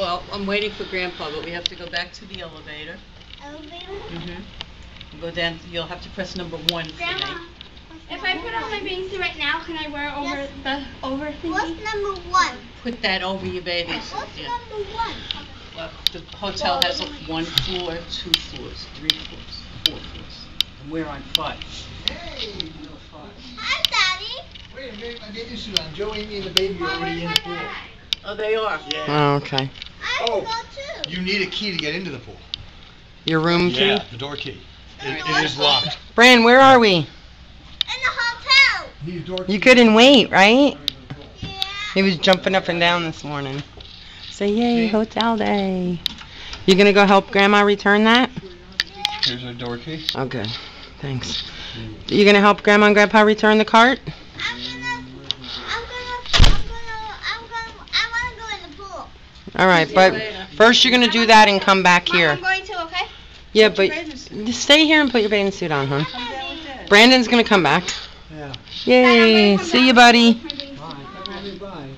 Well, I'm waiting for Grandpa, but we have to go back to the elevator. Elevator? Mm-hmm. Go down, you'll have to press number one for Grandma. me. If I put on my bathing suit right now, can I wear over Yes. the over thingy? What's number one? Put that over your bathing suit, What's yeah. number one? Well, the hotel has one floor, two floors, three floors, four floors. And we're on five. Hey! No, five. Hi, Daddy. Wait a minute, my bathing suit on. Joe, Amy, and the baby are already in the pool. Oh, they are? Yeah. Oh, okay. I Oh. have too. You need a key to get into the pool. Your room key? Yeah, the door key. It, Alright. it is locked. Bran, where are we? In the hotel. Need a door key. You couldn't wait, right? Yeah. He was jumping up and down this morning. Say, yay, hotel day. You gonna go help Grandma return that? Here's our door key. Oh, okay, thanks. You gonna help Grandma and Grandpa return the cart? All right, but later. first you're gonna do that and come back Mom, here. I'm going to, okay? Yeah, but stay here and put your bathing suit on, huh? Brandon's gonna come back. Yeah. Yay! See back. you, buddy. Bye. Bye.